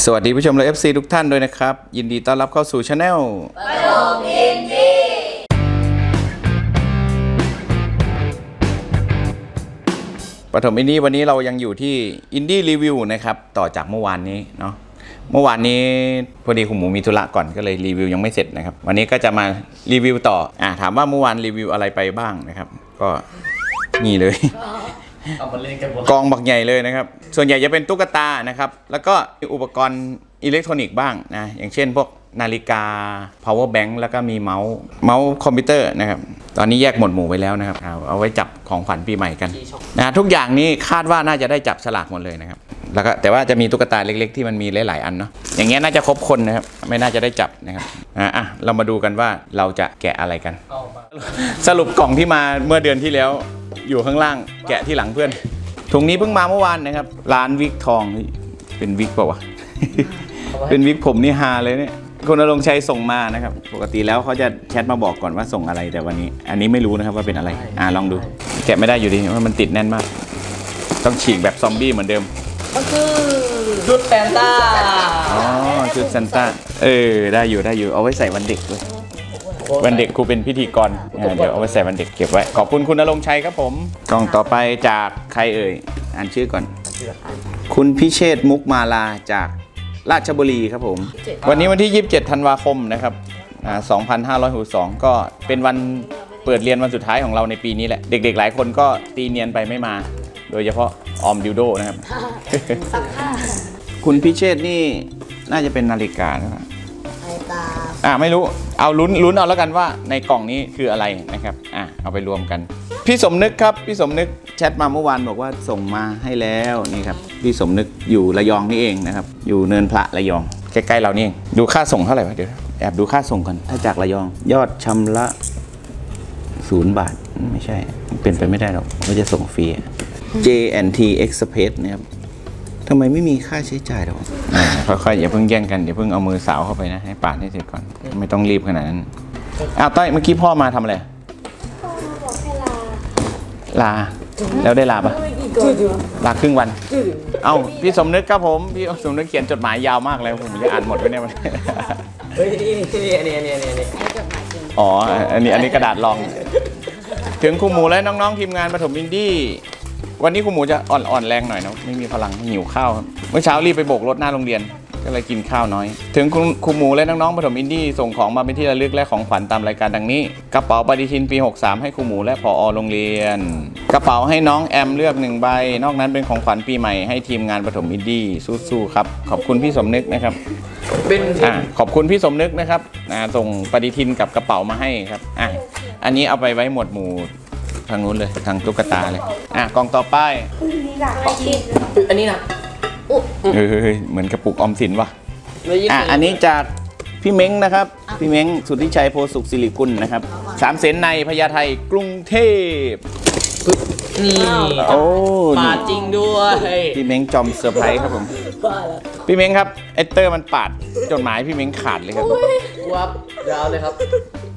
สวัสดีผู้ชมและ FC ทุกท่านด้วยนะครับ ยินดีต้อนรับเข้าสู่ channel ปฐมอินดี้วันนี้เรายังอยู่ที่อินดี้รีวิวนะครับ ต่อจากเมื่อวานนี้เนาะเมื่อวานนี้พอดีครูหมูมีธุระก่อนก็เลยรีวิวยังไม่เสร็จนะครับ วันนี้ก็จะมารีวิวต่ออ่าถามว่าเมื่อวานรีวิวอะไรไปบ้างนะครับ ก็นี่เลย เอามาเล่นกันบนกองบักใหญ่เลยนะครับ ส่วนใหญ่จะเป็นตุ๊กตานะครับ แล้วก็มีอุปกรณ์อิเล็กทรอนิกส์บ้างนะ อย่างเช่นพวกนาฬิกา power bank แล้วก็มีเมาส์ เมาส์คอมพิวเตอร์นะครับ ตอนนี้แยกหมวดหมู่ไปแล้วนะครับ เอาเอาไว้จับของขวัญปีใหม่กันนะทุกอย่างนี้คาดว่าน่าจะได้จับสลากหมดเลยนะครับ แล้วก็แต่ว่าจะมีตุ๊กตาเล็กๆ ที่มันมีหลายๆอันเนาะ อย่างเงี้ยน่าจะครบคนนะครับ ไม่น่าจะได้จับนะครับ อะอะเรามาดูกันว่าเราจะแกะอะไรกันเอามาสรุปกล่องที่มาเมื่อเดือนที่แล้ว อยู่ข้างล่างแกะที่หลังเพื่อนถุงนี้เพิ่งมาเมื่อวานนะครับ ร้านวิกทองเฮ้ยเป็นวิกเปล่าวะเป็นวิกผมนี่ฮาเลยเนี่ยคุณอรงค์ชัยส่งมานะครับ ปกติแล้วเขาจะแชทมาบอกก่อนว่าส่งอะไรแต่วันนี้ อันนี้ไม่รู้นะครับว่าเป็นอะไร อ่าลองดู แกะไม่ได้อยู่ดีเพราะมันติดแน่นมาก ต้องฉีกแบบซอมบี้เหมือนเดิมมันคือชุดแฟนตาอ๋อชุดซันต้าเออได้อยู่ได้อยู่เอาไว้ใส่วันเด็กด้วย วันเด็กครูเป็นพิธีกรอ่าเดี๋ยวเอาไว้ใส่วันเด็กเก็บไว้ ขอบคุณคุณนรงค์ชัยครับผมกล่องต่อไปจากใครเอ่ย อ่านชื่อก่อน คุณพิเชษฐ์มุกมาลาจากราชบุรีครับผม วันนี้วันที่ 27 ธันวาคมนะครับอ่า2562 ก็เป็นวันเปิดเรียนวันสุดท้ายของเราในปีนี้แหละ เด็กๆ หลายคนก็ตีเนียนไปไม่มา โดยเฉพาะออมดิวโดนะครับ คุณพิเชษฐ์นี่น่าจะเป็นนาฬิกานะครับไอตา อ่าไม่รู้เอาลุ้นลุ้นเอาแล้วกันว่าในกล่องนี้คืออะไรนะครับอ่าเอาไปรวมกัน พี่สมนึกครับพี่สมนึกแชทมาเมื่อวานบอกว่าส่งมาให้แล้วนี่ครับพี่สมนึกอยู่ระยองนี่เองนะครับอยู่เนินพระระยองใกล้ๆเรานี่เองดูค่าส่งเท่าไหร่วะเดี๋ยวแอบดูค่าส่งก่อนถ้าจากระยอง ยอดชำระศูนย์บาทไม่ใช่เป็นไปไม่ได้หรอกว่าจะส่งฟรีอะ J&T Express นะครับ ทำไมไม่มีค่าใช้จ่ายหรออ่าค่อยๆอย่าเพิ่งแย่งกันอย่าเพิ่งเอามือสาวเข้าไปนะให้ปาดให้เสร็จก่อนไม่ต้องรีบขนาดนั้นอ้าวต้อยเมื่อกี้พ่อมาทำอะไรพ่อมาบอกให้ลาลาแล้วได้ลาปะลาครึ่งวัน เอ้าพี่สมนึกครับผม พี่สมนึกเขียนจดหมายยาวมากเลยผมจะอ่านหมดไว้เนี่ยมันเฮ้ยนี่นี่นี่นี่นี่นี่ให้จดหมายจริงอ๋อ อันนี้อันนี้กระดาษรอง ถึงครูหมูและน้องๆทีมงานปฐมอินดี้ วันนี้ครูหมูจะอ่อนๆแรงหน่อยนะไม่มีพลังหิวข้าวครับเมื่อเช้ารีบไปโบกรถหน้าโรงเรียนก็เลยกินข้าวน้อย ถึงคุณครูหมูและน้องๆปฐมอินดี้ส่งของมาเป็นที่ระลึกและของขวัญตามรายการดังนี้ กระเป๋าปฏิทินปี 63 ให้ครูหมูและผอโรงเรียน กระเป๋าให้น้องแอมเลือกหนึ่งใบ นอกนั้นเป็นของขวัญปีใหม่ให้ทีมงานปฐมอินดี้สู้ๆครับ ขอบคุณพี่สมนึกนะครับเป็นอ่าขอบคุณพี่สมนึกนะครับอ่าส่งปฏิทินกับกระเป๋ามาให้ครับอะอันนี้เอาไปไว้หมวดหมู่ ทางนู้นเลยทางตุ๊กตาเลยอะกล่องต่อไปไปชิดอันนี้นะเฮ้ยเหมือนกระปุกออมสินว่ะเลยยี่อะสิบอันนี้จากพี่เม้งนะครับ พี่เม้งสุทธิชัยโพสุขสิริกุลนะครับสามเสนในพญาไทกรุงเทพ นี่โอ้ประณีตจริงด้วยพี่เม้งจอมเซอร์ไพรส์ครับผมพี่เม้งครับเอสเตอร์มันปาดจดหมายพี่เม้งขาดเลยครับวับยาวเลยครับ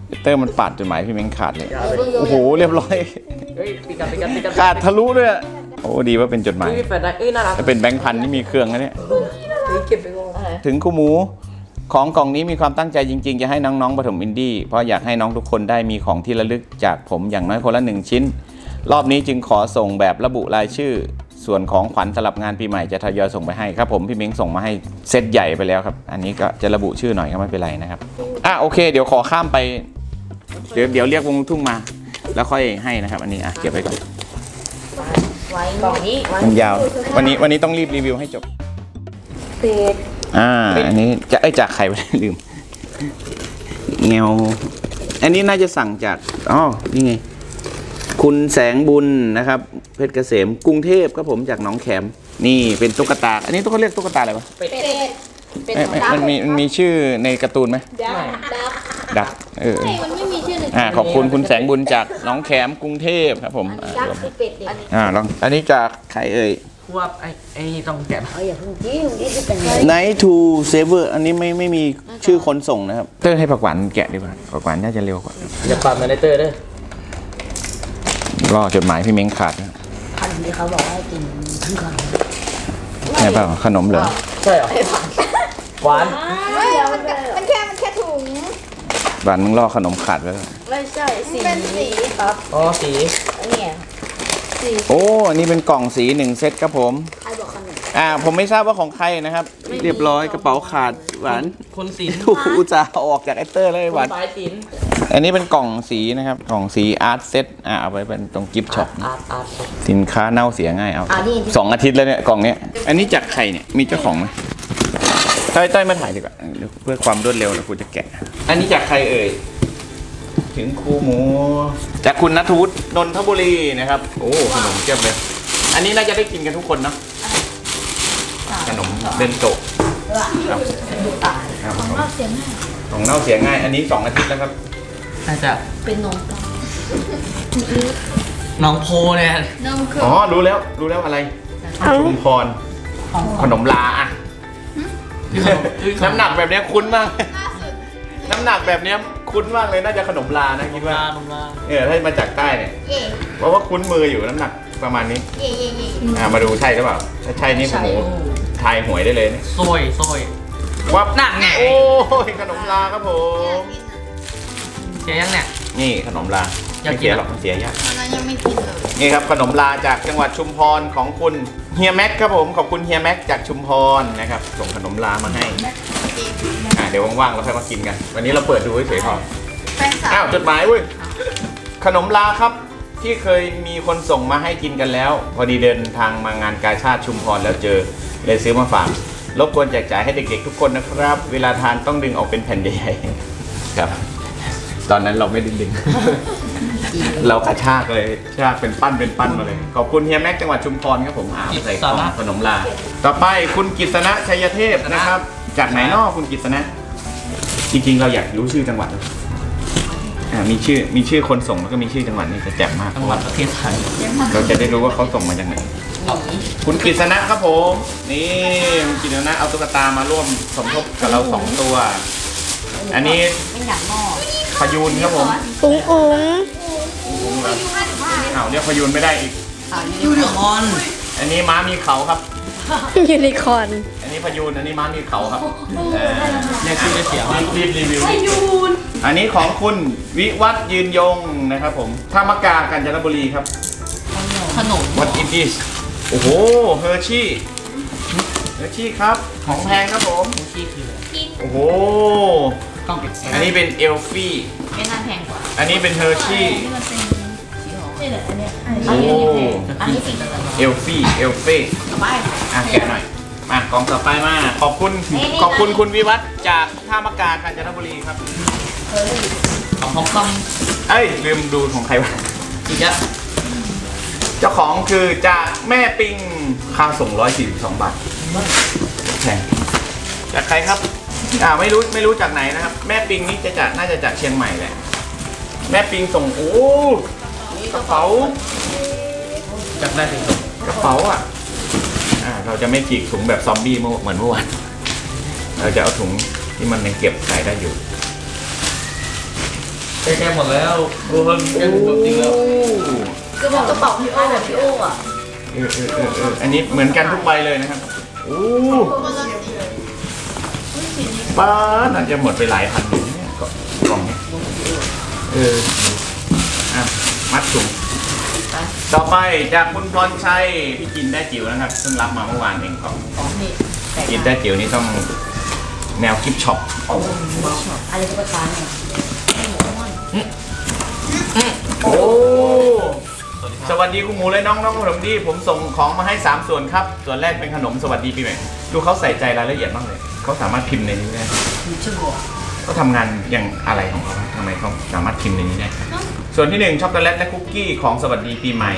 เอสเตอร์มันปาดจดหมายพี่เม้งขาดเลยยาวเลยโอ้โหเรียบร้อยเฮ้ยปีกันปีกันปีกันขาดทะลุด้วยอะโอ้ดีว่าเป็นจดหมายเฮ้ยแฟนได้เอ้ยน่ารักถ้าเป็นแบงค์พันนี่มีเครื่องนะเนี่ยเฮ้ยเก็บไปก่อนถึงคู่หมูของกล่องนี้มีความตั้งใจจริง ๆ จะให้น้องๆปฐมอินดี้เพราะอยากให้น้องทุกคนได้มีของที่ระลึกจากผมอย่างน้อยคนละหนึ่งชิ้น รอบนี้จึงขอส่งแบบระบุรายชื่อ ส่วนของขวัญสำหรับงานปีใหม่จะทยอยส่งไปให้ครับผมพี่เม้งส่งมาให้เซตใหญ่ไปแล้วครับ อันนี้ก็จะระบุชื่อหน่อยก็ไม่เป็นไรนะครับอะโอเค เดี๋ยวขอข้ามไป เดี๋ยวเดี๋ยวเรียกวงลูกทุ่งมา แล้วค่อยให้นะครับ อันนี้อะเก็บไว้ก่อนไว้กล่องนี้ไว้มันยาว วันนี้วันนี้ต้องรีบรีวิวให้จบเป็ดอ่าอันนี้จะไอ้ยจากใครไปลืมเงวอันนี้น่าจะสั่งจากอ๋อนี่ไง คุณแสงบุญนะครับ เพชรเกษมกรุงเทพครับผมจากหนองแขม นี่เป็นตุ๊กตา อันนี้ตุ๊กเรียกตุ๊กตาอะไรวะเป็ดเป็ดไม่ไม่มันมีมันมีชื่อในการ์ตูนไหมดักดักดักเออเออมันไม่มีชื่อหนึ่งอ่าขอบคุณคุณแสงบุญจากหนองแขมกรุงเทพครับผมอ่าดักรวมคือเป็ดเด็กอ่าลองอันนี้จากใครเอ่ยวับไอ้ไอ้นี่ต้องแกะเอาอย่าเพิ่งจิ้มนี่จะเป็นไง Night to Saver อันนี้ไม่ไม่มีชื่อคนส่งนะครับ เตอร์ให้ผักหวานแกะดีกว่าผักหวานน่าจะเร็วกว่าอย่าปาดมาในเตอร์เด้อ รอจดหมายพี่เม้งขาดนะอันนี้เขาบอกว่าให้กินทั้งคำใช่เปล่าขนมเหรอใช่เหรอหวานเฮ้ยมันก็มันแค่มันแค่ถุงหวานมึงลอกขนมขาดไว้แล้วไม่ใช่สีเป็นสีครับอ๋อสีอันเนี้ยสีโอ้อันนี้เป็นกล่องสีหนึ่งเซตครับผมใครบอกขนมอ่าผมไม่ทราบว่าของใครนะครับ เรียบร้อยกระเป๋าขาดหวานคนสินถูกอุตส่าห์เอาออกจากไอเตอร์เลยหวานปลายสิน อันนี้เป็นกล่องสีนะครับ กล่องสีอาร์ตเซตอ่าเอาไว้เป็นตรงกิฟต์ช็อปอาร์ตอาร์ตสินค้าเน่าเสียง่ายเอาอ่านี่ สองอาทิตย์แล้วเนี่ยกล่องเนี้ย อันนี้จากใครเนี่ยมีเจ้าของไหมต้อยต้อยมาถ่ายดีกว่าเดี๋ยวเพื่อความรวดเร็วนะกูจะแกะ อันนี้จากใครเอ่ย ถึงครูหมู จากคุณนัทวุฒินนทบุรีนะครับ โอ้ขนมเจียบเลย อันนี้น่าจะได้กินกันทุกคนเนาะ ขนมเบนโตะครับครับของเน่าเสียง่าย ของเน่าเสียง่าย อันนี้สองอาทิตย์แล้วครับ น่าจะเป็นนมน้องโพเนี่ยนมคืออ๋อรู้แล้วรู้แล้วอะไรชุมพรขนมลาอะน้ำหนักแบบเนี้ยคุ้นมากล่าสุดน้ำหนักแบบเนี้ยคุ้นมากเลยน่าจะขนมลานะคิดว่าลาลงลาเออถ้ามาจากใต้เนี่ยเย่เพราะว่าคุ้นมืออยู่น้ำหนักประมาณนี้เย่เย่เย่อ่ามาดูใช่หรือเปล่าถ้าใช่นี่ผมทายหวยได้เลยนะซอยซอยว่านั่นไงโอ้ยขนมลาครับผม เจ๊ยังเนี่ย นี่ขนมลาอยากไม่กินเสียหรอกมันเสียยากตอนนั้นยังไม่กินเลยนี่ครับขนมลาจากจังหวัดชุมพรของคุณเฮียแม็กครับผมขอบคุณเฮียแม็กจากชุมพรนะครับส่งขนมลามาให้อ่าเดี๋ยวว่างๆเราค่อยมากินกัน วันนี้เราเปิดดูเฉยๆพอแฟนสาวอ้าวจดหมายเว้ยขนมลาครับ ที่เคยมีคนส่งมาให้กินกันแล้ว พอดีเดินทางมางานกาชาติชุมพรแล้วเจอเลยซื้อมาฝากรบกวนแจกจ่ายให้เด็กๆ ทุกคนนะครับ เวลาทานต้องดึงออกเป็นแผ่นใหญ่ๆครับ ตอนนั้นเราไม่ได้ดึง เรากระชากเลยชากเป็นปั้นเป็นปั้นมาเลย ขอบคุณเฮียแม็กจังหวัดชุมพรครับผมอ่าใส่กล่องขนมลา ต่อไปคุณกิษณะชัยเทพนะครับ จากไหนนอกคุณกิษณะ จริงๆ เราอยากรู้ชื่อจังหวัดนะอ่ามีชื่อมีชื่อคนส่งแล้วก็มีชื่อจังหวัดนี่จะแจ่มมากจังหวัดประเทศไทยเราจะได้รู้ว่าเขาส่งมาจากไหนคุณกิษณะครับผม นี่คุณกิษณะเอาตุ๊กตามาร่วมสมทบกับเราสองตัว อันนี้ไม่อยากนอก พยูนครับผมอุ๋งอุ๋งอ้าวเรียกพยูนไม่ได้อีกยูนิคอร์นอันนี้ม้ามีเขาครับ ยูนิคอร์นอันนี้พยูน อันนี้ม้ามีเขาครับเออเนี่ยชื่อเสียงรีบรีบรีวิวพยูน อันนี้ของคุณวิวัฒน์ยืนยงนะครับผมท่ามะกากัญจนบุรีครับ ขนม What it is โอ้โห เฮอร์ชี่เฮอร์ชี่ครับ ของแพงครับผมที่คืออะไรโอ้โห ต้องปิดเสียงอันนี้เป็นเอลฟี่ ไม่น่าแพงกว่าอันนี้เป็นเฮอร์ชี่นี่แหละอันเนี้ยโอ้อันนี้สีอะไรเอลฟี่ เอลฟี่ต่อไปอะแกะหน่อย มากล่องต่อไปมา ขอบคุณ ขอบคุณคุณวิวัฒน์จากท่ามะกากัญจนบุรีครับของของคเอ้ยลืมดูของใครวะำอีกแล้วเจ้าของคือจากแม่ปิงค่าส่ง142บาทแพงจากใครครับ อ่าไม่รู้ไม่รู้จากไหนนะครับ แม่ปิงนี่จะจากน่าจะจากเชียงใหม่แหละแม่ปิงส่งโอ้กระเป๋าจากได้ถึงกระเป๋าอะอ่าเราจะไม่ฉีกถุงแบบซอมบี้เมื่อเหมือนเมื่อวานเราจะเอาถุงที่มันยังเก็บใส่ได้อยู่ใกล้ๆหมดแล้วดูมันใกล้ถึงตัวจริงแล้วก็บอกกระเป๋าพี่โอ้แบบพี่โอ้อะเออเออเออเอออันนี้เหมือนกันทุกใบเลยนะครับโอ้ ป้าน่าจะหมดไปหลายพันอยู่เนี่ยกล่องเนี้เอออะมัดถุงต่อไปจากคุณพรชัยพี่กินได้จิ๋วนะครับเพิ่งรับมาเมื่อวานเองกล่องของนี่แต่กินได้จิ๋วนี่ต้องแนวกิฟช็อปอะไรตุ๊กตาเนี่ยโอ้ สวัสดีคุณหมูและน้องน้องขนมดี ผมส่งของมาให้ 3 ส่วนครับ ส่วนแรกเป็นขนมสวัสดีปีใหม่ดูเขาใส่ใจรายละเอียดมากเลย เขาสามารถพิมพ์ในนี้ได้มีชื่อบัวเขาทำงานอย่างอะไรของเขาทำไมเขาสามารถพิมพ์ในนี้ได้ ส่วนที่1ช็อกโกแลตและคุกกี้ของสวัสดีปีใหม่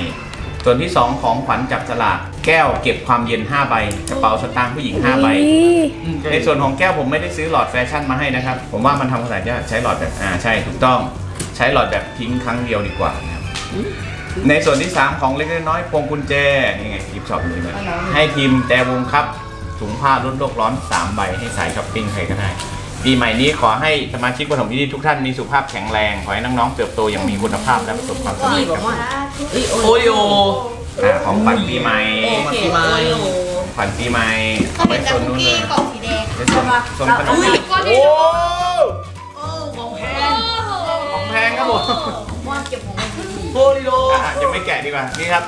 ส่วนที่2ของขวัญจับฉลากแก้วเก็บความเย็น 5 ใบ กระเป๋าสตางค์ผู้หญิง 5 ใบในส่วนของแก้วผมไม่ได้ซื้อหลอดแฟชั่นมาให้นะครับ ผมว่ามันทำความสะอาดยากใช้หลอดแบบอ่าใช่ถูกต้อง ใช้หลอดแบบทิ้งครั้งเดียวดีกว่านะครับ ในส่วนที่ 3 ของเล็กๆน้อยๆพวงกุญแจนี่ไง gift shop เลยนะให้ทีมแต่วงครับถุงผ้าลดโลกร้อน 3 ใบให้สายช้อปปิ้งใครก็ได้ปีใหม่นี้ขอให้สมาชิกประถมอินดี้ทุกท่านมีสุขภาพแข็งแรง ขอให้น้องๆเติบโตอย่างมีคุณภาพและประสบความสำนี่เร็จบอกครับว่าเอ้ย Oreo อ่าของขวัญปีใหม่โอเคปีใหม่โอ้โหขวัญปีใหม่ก็เอาเป็ไว้นจากส่วนคุกนู้นเลกี้ยกล่องสีแดงไว้ส่วนส่วนขนมอุ้ยโอ้โอ้ กะดีกว่านี่ครับ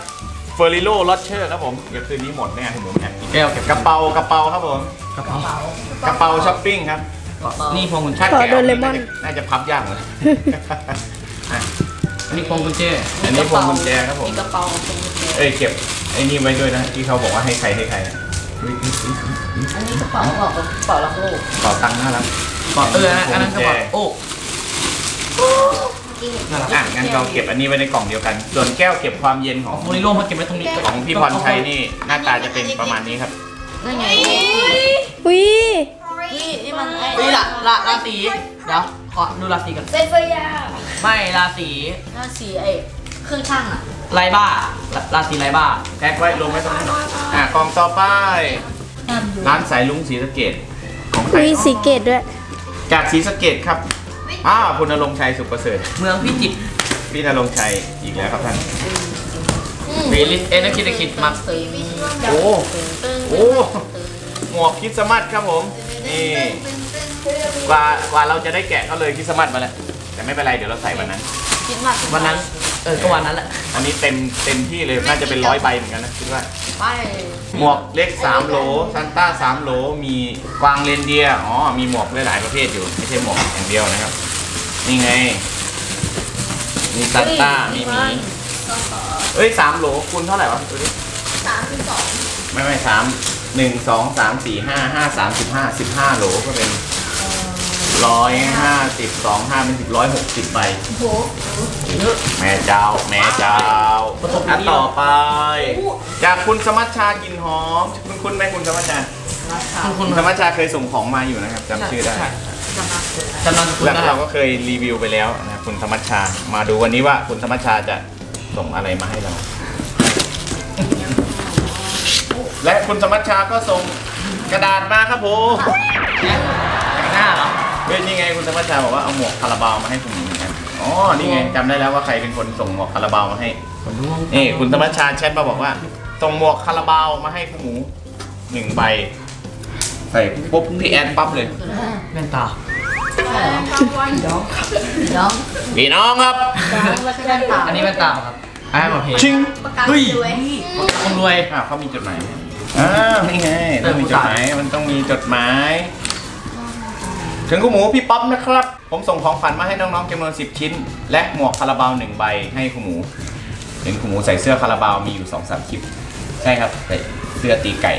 Ferrero Rocher ครับผมเดี๋ยวคืนนี้หมดแน่คุณผมแอบกินแก้วเก็บกระเป๋ากระเป๋าครับผมกระเป๋ากระเป๋าช้อปปิ้งครับนี่พวงกุญแจถ้าขอแกะโดเรมอน น่าจะพับยากเลยอะอันนี้พวงกุญแจอันนี้พวงกุญแจครับผมมีกระเป๋าตรงกุญแจเอ้ยเก็บไอ้นี่ไว้ด้วยนะที่เขาบอกว่าให้ใครให้ใครนะอันนี้กระเป๋าบอกกระเป๋ารักโลกเป๋าตังค์น่ารักก่อนเอออันนั้นกระเป๋าโอ้น่ารัก อะงั้นเราเก็บอันนี้ไว้ในกล่องเดียวกัน ส่วนแก้วเก็บความเย็นของโฟลิโลมาเก็บไว้ตรงนี้ของพี่พรชัยนี่หน้าตาจะเป็นประมาณนี้ครับนั่นไงวินี่นี่มันไอ้นี่ละละราศีเดี๋ยวขอดูราศีกันเซฟเฟียไม่ราศีน่าสีไอ้เครื่องช่างอะไรบ้าราราศีไรบ้าแพ็คไว้รวมไว้ตรงนี้อะกล่องต่อไปร้านสายลุงศรีสะเกดของใครวิสีเกตด้วย จากศรีสะเกดครับ อ้าวคุณนรงค์ชัยสุขประเสริฐเมืองพิจิตรพี่นรงค์ชัยอีกแล้วครับท่านเบลิสเอ็นคิดคิดมาตึงโอ้โอ้หมวกคริสต์มาสครับผมนี่กว่ากว่าเราจะได้แกะก็เลยคริสต์มาสมาแล้วแต่ไม่เป็นไรเดี๋ยวเราใส่วันนั้นคริสต์มาสวันนั้นเออก็วันนั้นแหละอันนี้เต็มเต็มที่เลยน่าจะเป็นร้อยใบเหมือนกันนะคิดว่าไปหมวกเล็ก3โหลซานต้า3โหลมีกวางเรนเดียร์อ๋อมีหมวกหลายๆประเภทอยู่ไม่ใช่หมวกอย่างเดียวนะครับ นี่ไง มีซานต้า มีหมีเอ้ยสามโหลคูณเท่าไหร่วะดูดิสามสิบสองไม่ไม่สามหนึ่งสองสามสี่ห้าห้าสามสิบห้าสิบห้าโหลก็เป็นร้อยห้าสิบสองห้าเป็นสิบร้อยหกสิบใบโหแม่เจ้า แม่เจ้าประสบอันการณ์ต่อไป จากคุณสมัชชากินหอม คุณคุณไหมคุณสมัชชาคุณคุณสมัชชาเคยส่งของมาอยู่นะครับจำชื่อได้ จำนำคุณแล้วได้เราก็เคยรีวิวไปแล้วนะครับคุณสมัชชา มาดูวันนี้ว่าคุณสมัชชาจะส่งอะไรมาให้เรา และคุณสมัชชาก็ส่งกระดาษมาครับผมแต่งหน้าเหรอเฮ้ยนี่ไงคุณสมัชชาบอกว่าเอาหมวกคาราบาวมาให้คุณหญิงเหมือนกันอ๋อนี่ไงจำได้แล้วว่าใครเป็นคนส่งหมวกคาราบาวมาให้คนดวงนี่คุณสมัชชาแชทมาบอกว่าส่งหมวกคาราบาวมาให้คุณหมูหนึ่งใบ ใส่ปุ๊บพี่แอนปั๊บเลย แว่นตาน้อง พี่น้องครับไม่ใช่แว่นตาอันนี้แว่นตาเหรอครับอ่ามาเพลงชิงประกันเฮ้ยสวยคนรวยอ้าวเขามีจดหมายไหมอ้าวนี่ไงต้องมีจดหมายมันต้องมีจดหมายถึงคุณหมูพี่ป๊อปนะครับ ผมส่งของขวัญมาให้น้องๆจำนวน 10 ชิ้น และหมวกคาราบาวหนึ่งใบให้คุณหมูเห็นคุณหมูใส่เสื้อคาราบาวมีอยู่2อสามคลิป ใช่ครับใส่เสื้อตีไก่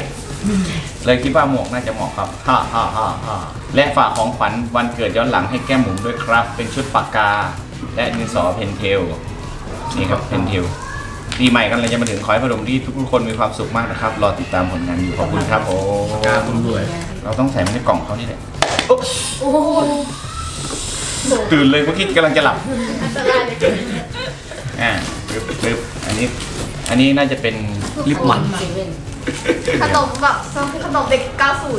เลยคิดว่าหมวกน่าจะเหมาะครับฮ่าฮ่าฮ่าฮ่าและฝากของขวัญวันเกิดย้อนหลังให้แก้มหมุมด้วยครับ เป็นชุดปากกา และดินสอ Pentel นี่ครับ Pentel ปีใหม่กันเลยจะมาถึงขอให้ประถมอินดี้ทุกๆคนมีความสุขมากนะครับ รอติดตามผลงานอยู่ขอบคุณครับผมกาคนรวย เราต้องใส่มันในกล่องเขานี่แหละอุ๊บตื่นเลยเมื่อกี้กำลังจะหลับอันตรายเลยอ่าปึ๊บปึ๊บอันนี้ อันนี้น่าจะเป็นลิปมันเซเว่น ขนมแบบขนมเด็ก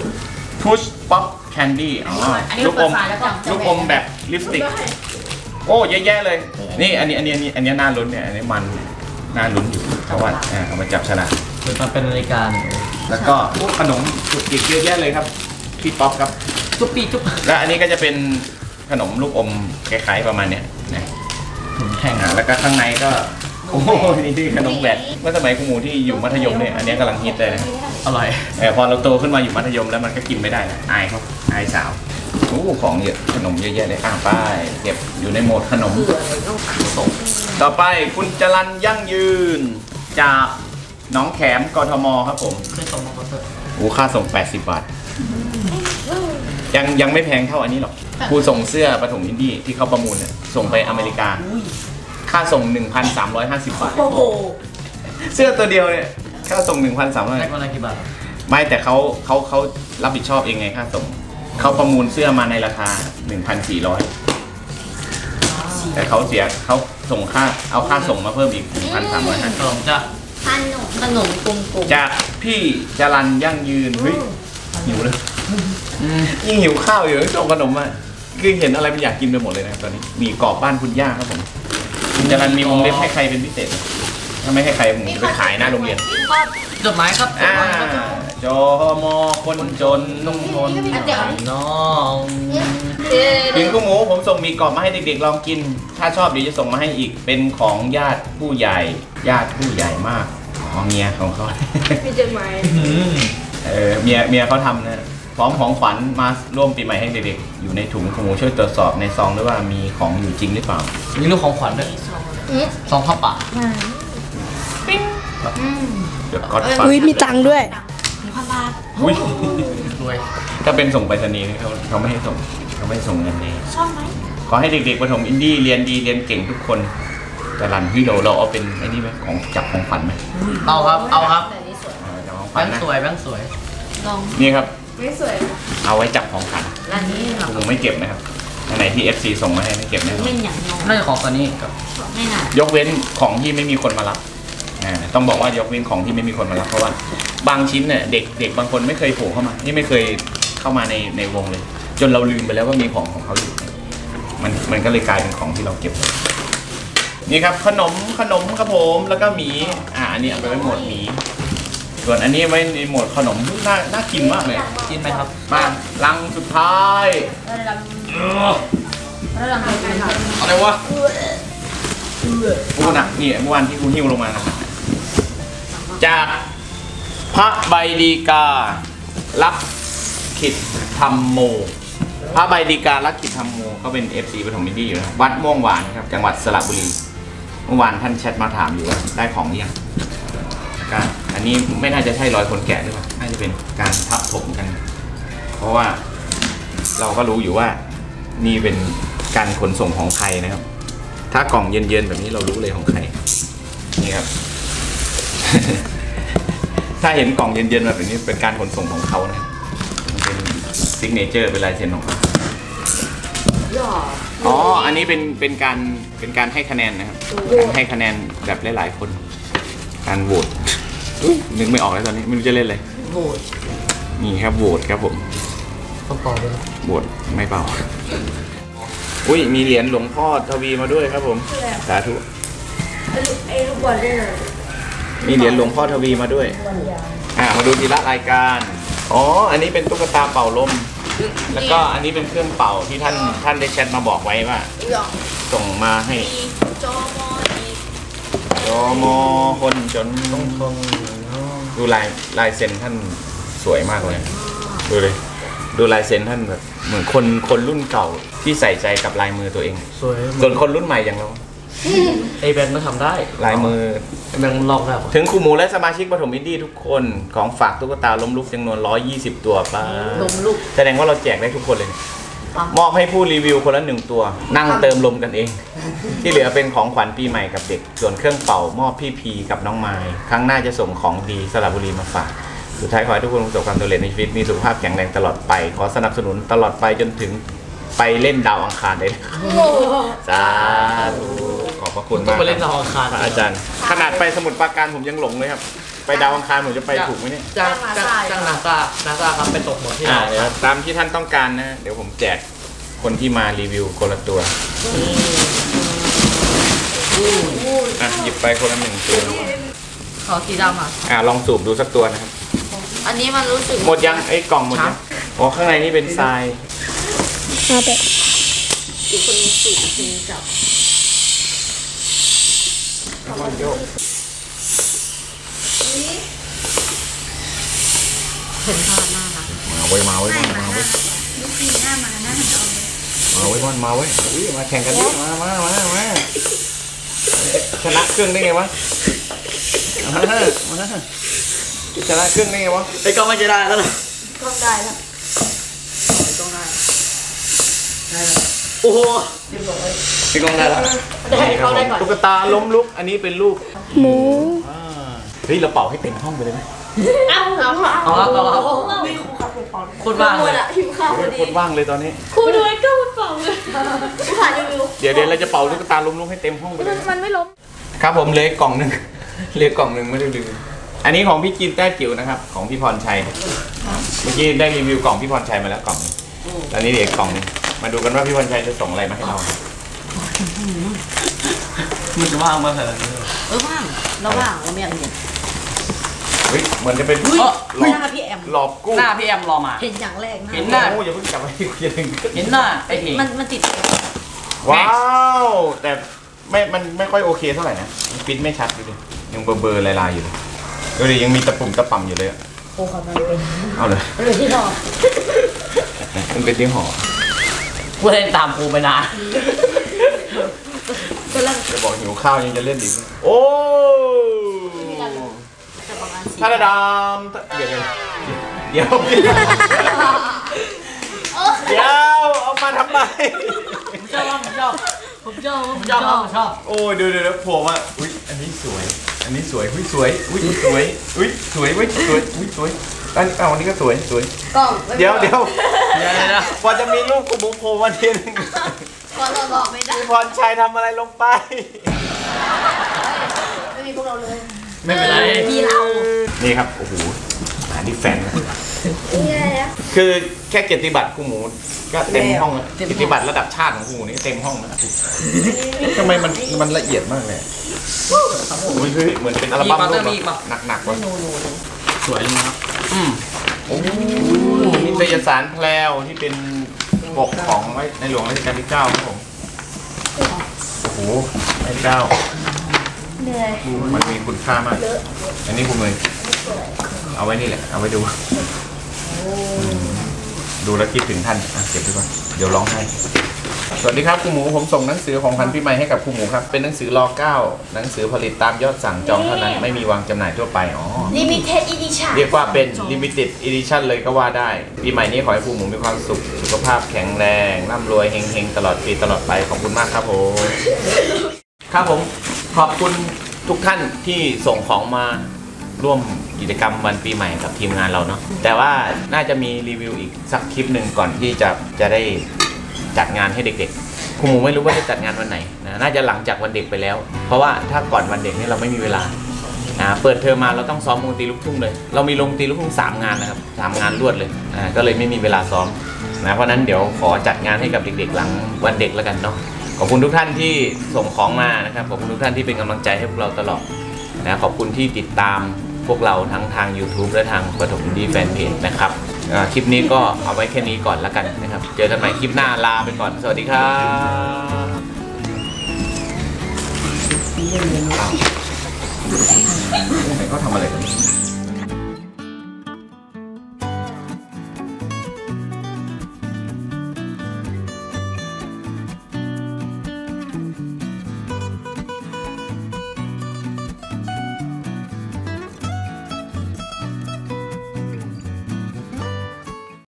90 Push Popแคนดี้อ๋ออันนี้ลูกเปิอดมฝาแล้วก็ลูกอมแบบลิปสติก โอ้เยอะแยะเลย นี่อันนี้อันนี้อันนี้อันนี้น่าลุ้นเนี่ยอันนี้มันน่าลุ้นอยู่เพราะว่าอ่าเอามาจับฉลากเหมือนมันเป็นนาฬิกาเนี่ยแล้วก็พวกขนมจุกจิกเยอะแยะเลยครับพี่ป๊อปครับจุ๊บปีจุ๊บและอันนี้ก็จะเป็นขนมลูกอมคล้ายๆประมาณเนี้ยนะถุงแข่งอ่าแล้วก็ข้างในก็ โอ้โหนี่ที่ขนมแบดเมื่อสมัยคุณหมูที่อยู่มัธยมเนี่ยอันนี้กำลังฮิตเลยนะอร่อยแต่พอเราโตขึ้นมาอยู่มัธยมแล้วมันก็กินไม่ได้นะอายเขาอายสาวโอ้ของเยอะขนมเยอะแยะเลยอะไป้ายเก็บอยู่ในโหมดขนมส่งต่อไปคุณจรันยั่งยืน จากหนองแขมกทมครับผมเคยส่งมาเขาเถอะโอ้ค่าส่ง 80 บาท ยังยังไม่แพงเท่าอันนี้หรอกครูส่งเสื้อประถมอินดี้ที่เขาประมูลเนี่ยส่งไปอเมริกา ค่าส่ง 1,350 บาท โอ้โห เสื้อตัวเดียวเนี่ย ค่าส่ง ได้1,300วันละกี่บาทไม่แต่เขาเขาเขารับผิดชอบเองไงค่าส่ง เขาประมูลเสื้อมาในราคา 1,400 แต่เขาเสียเขาส่งค่าเอาค่าส่งมาเพิ่มอีก 1,350ขนมจะขนมขนมกลมจากพี่จรันยั่งยืนเฮ้ยหิวเลยยิ่งหิวข้าวอยู่ส่งขนมมาคือเห็นอะไรมันอยากกินไปหมดเลยนะตอนนี้มีกรอบบ้านคุณย่าครับผม คุณจรันมีวงเล็บให้ใครเป็นพิเศษไหมถ้าไม่ให้ใครผมจะไปขายหน้าโรงเรียนจดหมายครับจดอ่าหมายครับจอมอคนจนต้องทนอันเดียวน้องถึงกุ้งหมูผมส่งมีกรอบมาให้เด็กๆลองกิน ถ้าชอบเดี๋ยวจะส่งมาให้อีกเป็นของญาติผู้ใหญ่ ญาติผู้ใหญ่มากอ๋อเมียของเขามีจดหมายอืมเออเมียเมียเขาทำนะพ ร้อมของขวัญมาร่วมปีใหม่ให้เด็กๆ อยู่ในถุงกุ้งหมูช่วยตรวจสอบในซองด้วยว่ามีของอยู่จริงหรือเปล่า มีลูกของขวัญด้วยอืมซองข้าวป่าเดี๋ยวก็ฟังอุ้ยมีตังค์ด้วยอุ๊ยด้วยถ้าเป็นส่งไปรษณีย์นี่เขาเขาไม่ให้ส่งเขาไม่ให้ส่งเงินนี่ชอบไหมขอให้เด็กๆประถมอินดี้เรียนดีเรียนเก่งทุกคน แต่รันพี่เราเราเอาเป็นไอ้นี่ไหมของจับของขวัญไหมเอาครับเอาครับแบบนี้สวยเออจับของขแบวัญงค์นะสวยแบงค์สวยลองนี่ครับ ไม่สวยเอาไว้จับของขวัญร้านนี้เหรอผมไม่เก็บนะครับอันไหนที่ FC ส่งมาให้ไม่เก็บแน่นอไม่นอย่างนองน่าจะของตัวนี้กับไม่น่ายกเว้นของที่ไม่มีคนมารับอ่าต้องบอกว่ายกเว้นของที่ไม่มีคนมารับเพราะว่าบางชิ้นเนี่ยเด็กเด็กบางคนไม่เคยโผล่เข้ามา นี่ไม่เคยเข้ามาในในวงเลย จนเราลืมไปแล้วว่ามีของของเขาอยู่มันมันก็เลยกลายเป็นของที่เราเก็บไว้นี่ครับขนมขนมครับผมแล้วก็หมีอ่าอันนี้เอาไปไว้หมวดหมี ส่วนอันนี้ไว้ในหมวดขนมน่าน่ากินมากเลย กินไหมครับ มาลังสุดท้ายระดับระดับเป็นไงครับอะไรวะกูน่ะนี่เมื่อวานที่กูหิ้วลงมานะจากพระใบดีกาลักขิดธรรมโม พระใบดีกาลักขิดธรรมโมเขาเป็น FC ปฐมมินดี้อยู่นะครับวัดม่วงหวานครับ จังหวัดสระบุรี เมื่อวานท่านแชทมาถามอยู่ว่าได้ของหรือยังก็ อันนี้ไม่น่าจะใช่รอยคนแกะหรือเปล่าน่าจะเป็นการทับถมกัน เพราะว่าเราก็รู้อยู่ว่านี่เป็นการขนส่งของใครนะครับ ถ้ากล่องเย็นๆแบบนี้เรารู้เลยของใครนี่ครับ ถ้าเห็นกล่องเย็นๆแบบนี้เป็นการขนส่งของเขานะครับมันเป็น signature เป็นลายเซ็นของเขาย่ออ๋อ อันนี้เป็นเป็นการเป็นการให้คะแนนนะครับ การให้คะแนนแบบหลายๆคน การโหวตอุ๊ย นึกไม่ออกแล้วตอนนี้ไม่รู้จะเล่นเลยโหดนี่ครับโหวตครับผมต้องต่อด้วยโหวตไม่เป่าอุ้ยมีเหรียญหลวงพ่อทวีมาด้วยครับผมสาธุไอ้ลูกบอลเนี่ยมีเหรียญหลวงพ่อทวีมาด้วยอ่ามาดูทีละรายการอ๋ออันนี้เป็นตุ๊กตาเป่าลม แล้วก็อันนี้เป็นเครื่องเป่าที่ท่านท่านได้แชทมาบอกไว้ว่าหยอกส่งมาให้มีจอมออีกโยมอคนจนต้องทนน้อง ดูลายลายเซ็นท่านสวยมากเลย ดูเลย ดูลายเซ็นท่านแบบเหมือนคนคนรุ่นเก่าที่ใส่ใจกับลายมือตัวเอง สวยส่วนคนรุ่นใหม่อย่างเรา ไอแบงค์ก็ทำได้ลายมือไอแบงค์ลอกได้ปะถึงครูหมูและสมาชิกปฐมอินดี้ทุกคนของฝากตุ๊กตาล้มลุกจำนวน 120 ตัวป้าลมลูกแสดงว่าเราแจกได้ทุกคนเลยเนี่ยปั๊ มมอบให้ผู้รีวิวคนละหนึ่งตัว นั่งเติมลมกันเอง ที่เหลือเป็นของขวัญปีใหม่กับเด็ก ส่วนเครื่องเป่ามอบพี่พีกับน้องไม้ครั้งหน้าจะส่งของดีสระบุรีมาฝาก สุดท้ายขอให้ทุกคนประสบความสำเร็จในชีวิตมีสุขภาพแข็งแรงตลอดไป ขอสนับสนุนตลอดไปจนถึงไปเล่นดาวอังคารได้เลยสาธุขอบพระคุณต้อมางกไปเล่นคดารับวอังคารพระอาจารย์ ขนาดไปสมุทรปราการผมยังหลงเลยครับ ไปดาวอังคารผมจะไปถูกไหมเนี่ยจ้างจ้างจ้างนาซานาซาครับไปตกหมดที่อ่าดาวอังเดี๋ยวคารตามที่ท่านต้องการนะ เดี๋ยวผมแจกคนที่มารีวิวคนละตัวอะหยิบไปคนละหนึ่งตัวขอสีดำอะ อ่าลองสูบดูสักตัวนะครับ อันนี้มันรู้สึกหมดยังไอ้กล่องหมดยังอ๋อข้างในนี่เป็นทรายเอาไปอีกคนนึงสูบอีกคนนึงจับ เห็นภาพหน้านะมาไว้มาไว้มามาไว้ลูกปีหน้ามาหน้าหันเอาเลยมาไว้มามาไว้อุ้ยมาแข่งกันดิมามามามาชนะเครื่องได้ไงวะมามาชนะเครื่องได้ไงวะไอ้ก็ไม่จะได้แล้วนะก็ได้แล้วต้องได้โอ้โหพี่กองได้แล้วได้เข้าได้ก่อนตุ๊กตาล้มลุกอันนี้เป็นรูปหมูอ่าเฮ้ยเราเป่าให้เต็มห้องไปเลยไหมเอาเอาเอาเอาครับเอาครับโคตรว่างหมเลยอะหิวข้าวพอดีคตรว่างเลยตอนนี้ครูดูไอ้ก้าวมันเป่าเลยผู้ผ่านรีวิวเดี๋ยวเดี๋ยวเราจะเป่าตุ๊กตาล้มลุกให้เต็มห้องไปเลยมันไม่ล้มครับผมเลยกล่องหนึ่งเลยกล่องหนึ่งไม่ได้ลืมอันนี้ของพี่กินแต้จิ๋วนะครับ ของพี่พรชัยเมื่อกี้ได้รีวิวกล่องพี่พรชัยมาแล้วกล่องตอนนี้เดี๋ยวกกล่องนึงมาดูกันว่าพี่พรชัยจะส่งอะไรมาให้เรามันจะว่างมาขนาดนี้เลยเออว่างเราว่างเราไม่อยากเห็น เฮ้ยเหมือนจะเป็นอุ้ยหลหอกน้าพี่แอม หลอกกู้หน้าพี่แอมรอมา เห็นอย่างแรกนะเห็นหน้าโอ้อย่าเพิ่งกลับไปอย่าเพิ่งเห็นหน้าไอ้เองมันมันติด ว้าว แต่ไม่ มันไม่ค่อยโอเคเท่าไหร่นะฟิตไม่ชัดดูดิ ยังเบลอๆลายๆอยู่เลยดูดิยังมีตะปุ่มตะป่ำอยู่เลยอะโอ้ครับมันเป็นเอาเลยมันเป็นที่นอนมันเป็นที่ห่อกูเล่นตามกูไปนานก็เริ่มจะบอกหิวข้าวยังจะเล่นอีกโอ้ จะประมาณสี่ท่าดามเดี๋ยวเดี๋ยวเดี๋ยวเดี๋ยวเอามาทำไมผมชอบผมชอบผมชอบผมผมชชออบบผมชอบโอ้ยดูดูดูโผล่มาอุ้ยอันนี้สวย อันนี้สวยอุ้ยสวยอุ้ยสวยอุ้ยสวยอุ้ยสวยอุ้ยสวยอันนี้เอาอันนี้ก็สวยสวยกล่องไม่เดี๋ยวเดี๋ยวเดี๋ยวนะพอจะมีรูปกูบุโผล่มาทีนึงพอเราบอกไม่ได้พี่พรชัยทำอะไรลงไปไม่มีพวกเราเลยไม่เป็นไรมีเรา นี่ครับ โอ้โหหาที่แฟนนะนี่ไงนะคือแค่เกียรติบัตรครูหมูก็เต็มห้องแล้วเกียรติบัตรระดับชาติของครูหมูนี่เต็มห้องแล้วทำไมมันมันละเอียดมากเลยโอ้ยเฮ้ยเหมือนเป็นอัลบั้มรูปแบบหนักๆว่ะสวยเลยนะครับอืมโอ้โหนิตยสารแพลวที่เป็นปกของในหลวงรัชกาลที่เก้าครับผมโอ้โหไอ้เจ้า เหนื่อยมันมีคุณค่ามาก อันนี้คุณเลยเอาไว้นี่แหละ เอาไว้ดูอืมดูแล้วคิดถึงท่านอะเก็บไว้ก่อนเดี๋ยวร้องไห้สวัสดีครับครูหมูผมส่งหนังสือของพันพี่ใหม่ให้กับครูหมูครับ เป็นหนังสือรอเก้าหนังสือผลิตตามยอดสั่งจองเท่านั้น ไม่มีวางจำหน่ายทั่วไปอ๋อ limited edition เรียกว่าเป็น limited edition เลยก็ว่าได้ ปีใหม่นี้ขอให้ครูหมูมีความสุข สุขภาพแข็งแรงร่ำรวยเฮงๆ ตลอดปีตลอดไปขอบคุณมากครับผม ครับผม ขอบคุณทุกท่านที่ส่งของมาร่วมกิจกรรมวันปีใหม่กับทีมงานเราเนาะแต่ว่าน่าจะมีรีวิวอีกสักคลิปหนึ่งก่อนที่จะจะได้จัดงานให้เด็กๆครูหมูไม่รู้ว่าจะจัดงานวันไหนนะน่าจะหลังจากวันเด็กไปแล้ว เพราะว่าถ้าก่อนวันเด็กนี่เราไม่มีเวลาอ่าเปิดเทอมมาเราต้องซ้อมวงตีลูกทุ่งเลย เรามีวงตีลูกทุ่งสามงานนะครับสามงานรวดเลยอ่าก็เลยไม่มีเวลาซ้อมนะเพราะนั้นเดี๋ยวขอจัดงานให้กับเด็กๆหลังวันเด็กแล้วกันเนาะ ขอบคุณทุกท่านที่ส่งของมานะครับ ขอบคุณทุกท่านที่เป็นกำลังใจให้พวกเราตลอดนะขอบคุณที่ติดตามพวกเราทั้งทาง YouTube และทางปฐมดีแฟนเพจนะครับอ่าคลิปนี้ก็เอาไว้แค่นี้ก่อนแล้วกันนะครับ เจอกันใหม่คลิปหน้าลาไปก่อน สวัสดีครับเขาทำอะไรกัน